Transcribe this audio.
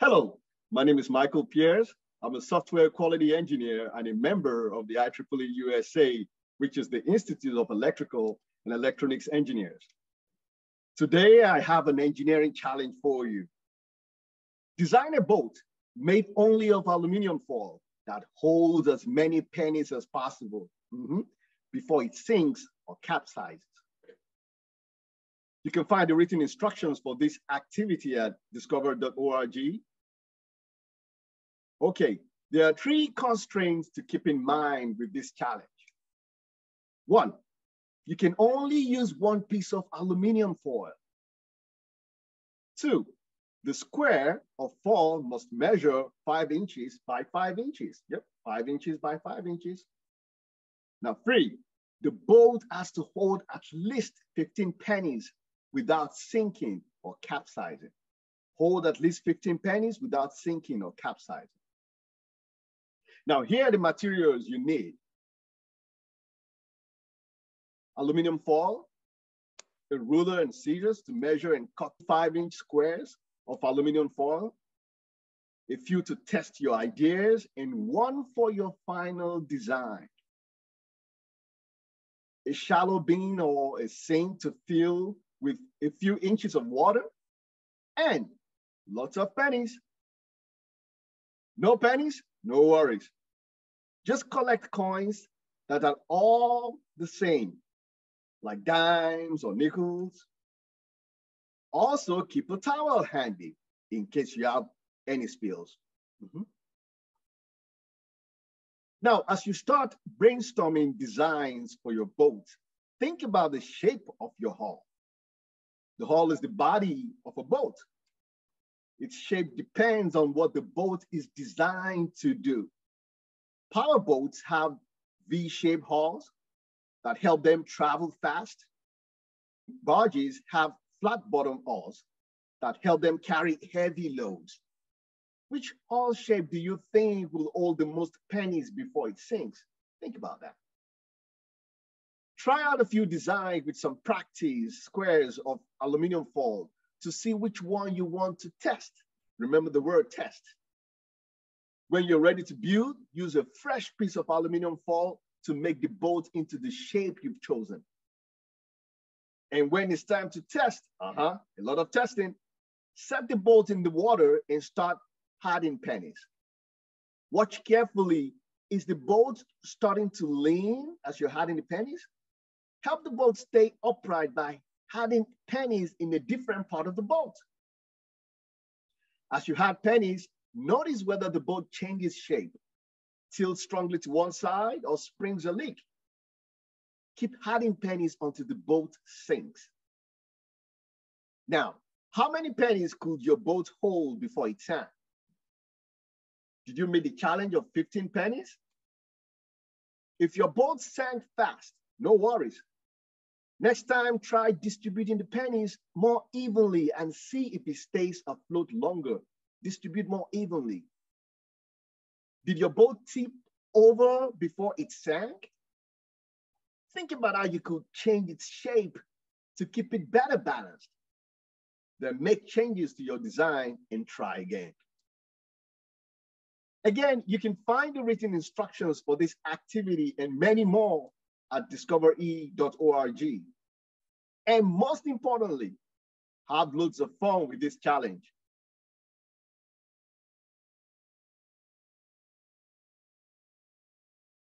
Hello, my name is Michael Pearse. I'm a software quality engineer and a member of the IEEE USA, which is the Institute of Electrical and Electronics Engineers. Today, I have an engineering challenge for you. Design a boat made only of aluminum foil that holds as many pennies as possible mm -hmm, before it sinks or capsizes. You can find the written instructions for this activity at discovere.org Okay, there are three constraints to keep in mind with this challenge. One, you can only use one piece of aluminum foil. Two, the square of foil must measure five inches by five inches. Yep, five inches by five inches. Now three, the boat has to hold at least 15 pennies without sinking or capsizing. Hold at least 15 pennies without sinking or capsizing. Now, here are the materials you need. Aluminum foil, a ruler and scissors to measure and cut five inch squares of aluminum foil, a few to test your ideas, and one for your final design. A shallow bin or a sink to fill with a few inches of water, and lots of pennies. No pennies? No worries. Just collect coins that are all the same, like dimes or nickels. Also keep a towel handy in case you have any spills. Mm -hmm. Now, as you start brainstorming designs for your boat, think about the shape of your hull. The hull is the body of a boat. Its shape depends on what the boat is designed to do. Power boats have V-shaped hulls that help them travel fast. Barges have flat bottom hulls that help them carry heavy loads. Which hull shape do you think will hold the most pennies before it sinks? Think about that. Try out a few designs with some practice squares of aluminum foil to see which one you want to test. Remember the word test. When you're ready to build, use a fresh piece of aluminum foil to make the boat into the shape you've chosen. And when it's time to test, uh-huh, a lot of testing, set the boat in the water and start harding pennies. Watch carefully. Is the boat starting to lean as you're harding the pennies? Help the boat stay upright by harding pennies in a different part of the boat. As you hard pennies, Notice whether the boat changes shape, tilts strongly to one side, or springs a leak. Keep adding pennies until the boat sinks. Now, how many pennies could your boat hold before it sank? Did you meet the challenge of 15 pennies? If your boat sank fast, no worries. Next time, try distributing the pennies more evenly and see if it stays afloat longer distribute more evenly? Did your boat tip over before it sank? Think about how you could change its shape to keep it better balanced. Then make changes to your design and try again. Again, you can find the written instructions for this activity and many more at discovere.org. And most importantly, have loads of fun with this challenge.